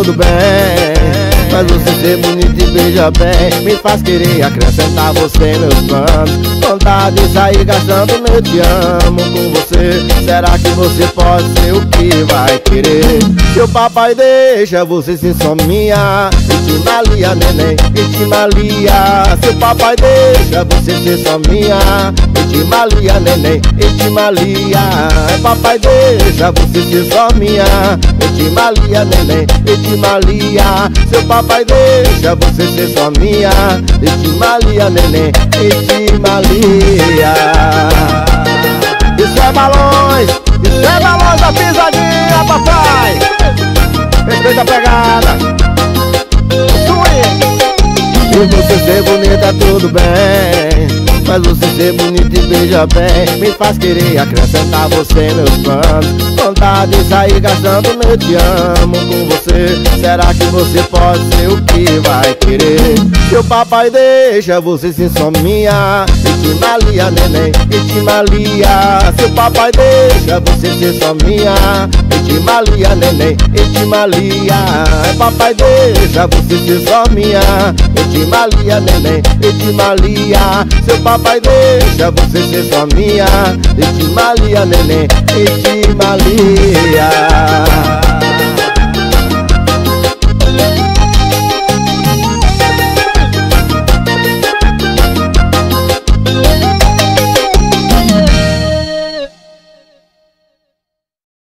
tudo bem. Mas você ser bonito e beija bem. Me faz querer acrescentar você meus planos. Vontade de sair gastando meu te amo com você. Será que você pode ser o que vai querer? Seu papai deixa você sem só minha Itimalia, neném, Itimalia Seu papai deixa você ser só minha. Itimalia, neném, Itimalia Papai deixa você ser só minha. Itimalia, neném, Itimalia Seu papai deixa você ser só minha. Estimalia, neném, estimalia Isso é balões, isso é balões da pisadinha, papai. Respeita a pegada E você bonita, tudo bem você ser bonito e beija bem Me faz querer acrescentar você meus planos Vontade de sair gastando meu te amo com você. Será que você pode ser o que vai querer? Seu papai deixa você sem só minha. Itimalia, neném, itimalia Seu papai deixa você ser só minha. Itimalia, neném, itimalia Papai deixa você ser só minha. Itimalia, neném, itimalia Seu papai papai deixa você ser só minha. Itimalia, neném, Itimalia